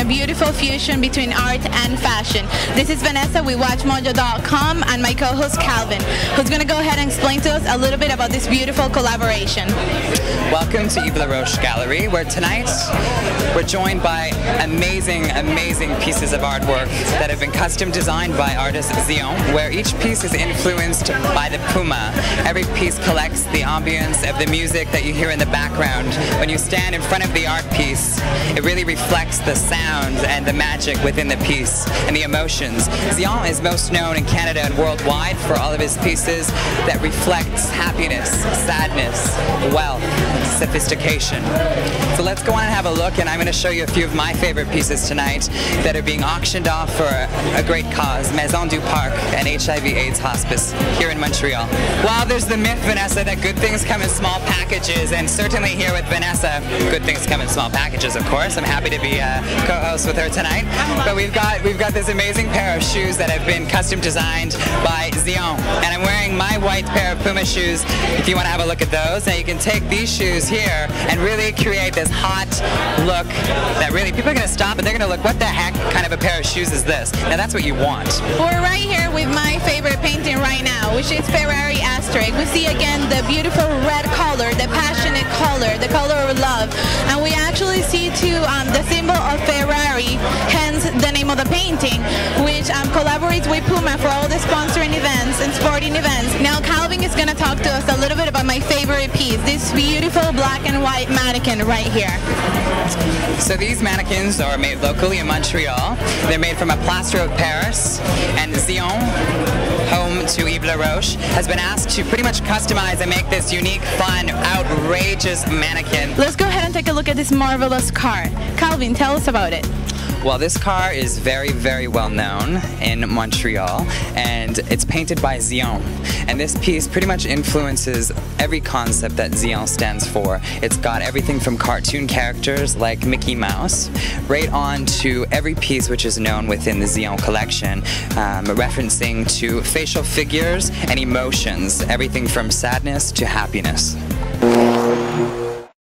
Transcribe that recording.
a beautiful fusion between art and fashion. This is Vanessa with WatchMojo.com and my co-host Calvin, who's going to go ahead and explain to us a little bit about this beautiful collaboration. Welcome to Yves Laroche Gallery, where tonight we're joined by amazing, amazing pieces of artwork that have been custom designed by artist Zilon, where each piece is influenced by the puma. Every piece collects the ambience of the music that you hear in the background. When you stand in front of the art piece, it really reflects the sound and the magic within the piece and the emotions. Zilon is most known in Canada and worldwide for all of his pieces that reflects happiness, sadness, wealth, sophistication. So let's go on and have a look and I'm going to show you a few of my favorite pieces tonight that are being auctioned off for a great cause, Maison du Parc and HIV AIDS Hospice here in Montreal. While there's the myth, Vanessa, that good things come in small packages and certainly here with Vanessa, good things come in small packages, of course. I'm happy to be a co-host with her tonight. But we've got we've got this amazing pair of shoes that have been custom designed by Zilon. And I'm wearing my white pair of Puma shoes if you want to have a look at those. Now you can take these shoes here and really create this hot look that really people are going to stop and they're going to look, what the heck kind of a pair of shoes is this? Now that's what you want. We're right here with my favorite painting right now, which is Ferrari Asterisk. We see again the beautiful red color, the passionate color, the color of love. And we actually see too um, the symbol of Ferrari, hence the name of the painting, which um, collaborates with Puma for all the sponsoring events and sporting events. Now Calvin is going to talk to us a little bit piece, this beautiful black and white mannequin right here. So these mannequins are made locally in Montreal. They're made from a plaster of Paris and Zilon home to Yves Laroche, has been asked to pretty much customize and make this unique, fun, outrageous mannequin. Let's go ahead and take a look at this marvelous car. Calvin, tell us about it. Well, this car is very, very well known in Montreal, and it's painted by Zilon. And this piece pretty much influences every concept that Zilon stands for. It's got everything from cartoon characters like Mickey Mouse, right on to every piece which is known within the Zilon collection, um, referencing to facial figures and emotions, everything from sadness to happiness.